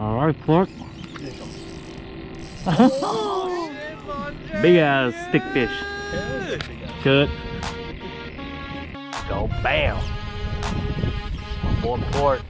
All right, pork. Uh-huh. Big ass stick fish. Good. Go bam. One port.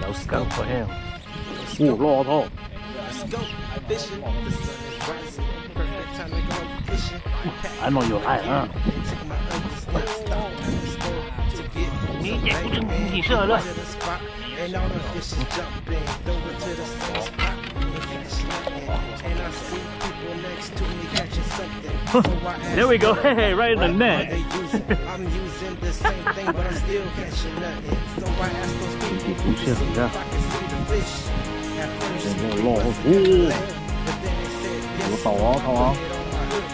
No scope for him. Ooh, law tall. Oh. Let's go fishing. The sun is rising. Perfect time to go fishing. I know you're high, huh? 你也不 bait, 是 man. 你射了 To。the spot, and all the fishes jumping. Throw it to the same spot and catch nothing. And I see people next to me catching something. So I ask There we go. them, Hey, right in the what net. are they using? I'm using the same thing, but I'm still catching nothing. So I ask those people to see if I can see the fish. At first, Oh, it Lord. wasn't Ooh. the land, but then they said yes. 我倒啊倒啊 Put it on my hook.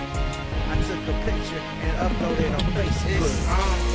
I took a picture and uploaded on Facebook.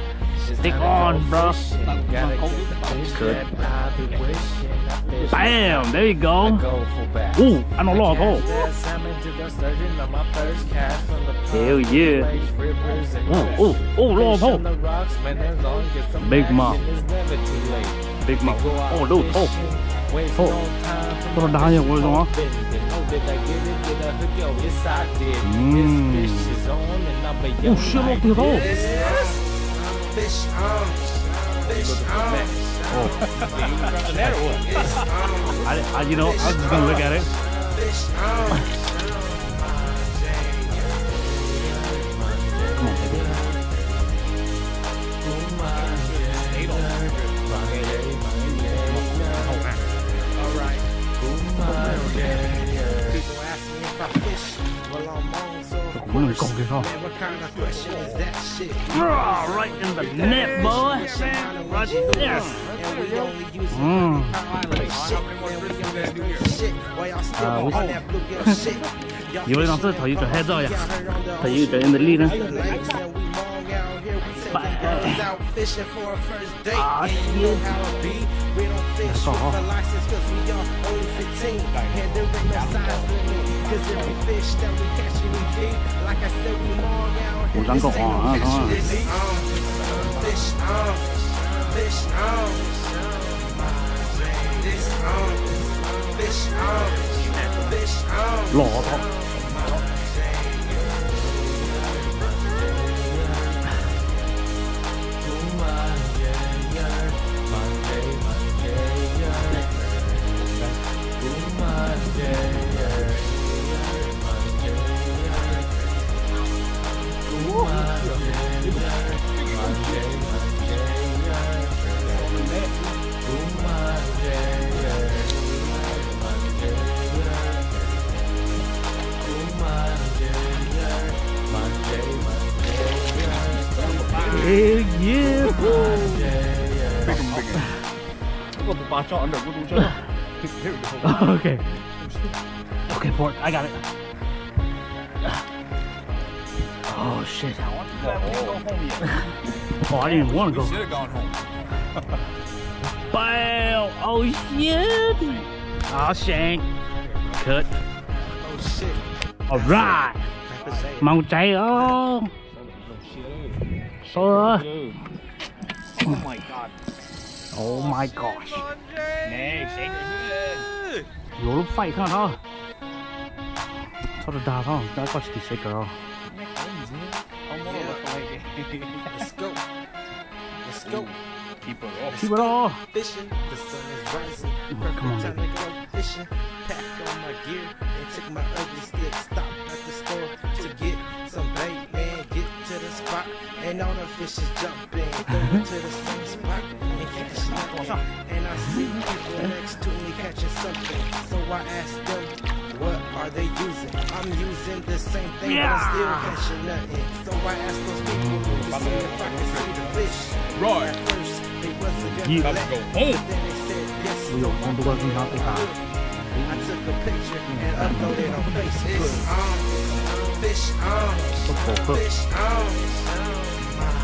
Stick on, bro. Bam! There you go. Ooh, I first cast from the Hell yeah. Ooh, ooh, ooh, as long as Big late. Big out Oh, dude. Oh, did I get it? Did I hook yo? Yes, I did. Mm. This fish is on and I'm a Oh shit, look at all. It's on, fish on, fish on. Um. Oh, It's um, on, I, I, you know, I was just gonna look at it. fish on. 我们搞个啥？Right in the net, boy. 嗯啊，我因为当时他有张海藻呀，他有这样的脸呢。But, uh, fishing for a first date. Aw, and you know how it be. We don't fish for license because we are only 15. And there ain't no size limit. Because every fish that we catch, we deep. Like I said, we long out here. This ain't no catching this deep. Fish on, fish on. This on, fish on, fish um, um, on. 骆驼。Hell yeah, okay. Okay, Pork, I got it. Oh, shit. oh, I didn't want to go. should. Bow! Oh, shit! Ah, oh, shank. Cut. Oh, shit. All right. Monteo. Oh my god. Oh my gosh. You're niet. Jullie fight, hè? Zo de daar, hè? Let's go. Let's go. Keep it off. Keep it off. Fishing. The sun is rising. Oh, come on, baby. Fishing. Pack on my gear and my ugly stick. Stop at the store to get on fish is jumping, going to the same spot and nothing. And I see people next to me catching something, so I ask them. What are they using? I'm using the same thing, yeah. but I'm still catching nothing. So I those people to see if I can see the fish. Right. At first, they wasn't gonna yeah. go home. I took a picture and uploaded on Facebook. Fish um, fish um, fish. Um.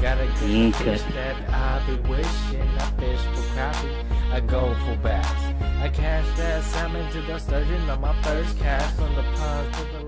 Gotta get mm, the Okay. fish that I be wishing. I fish for crappie, I go for bass. I catch that salmon to the sturgeon on my first cast from the pond to the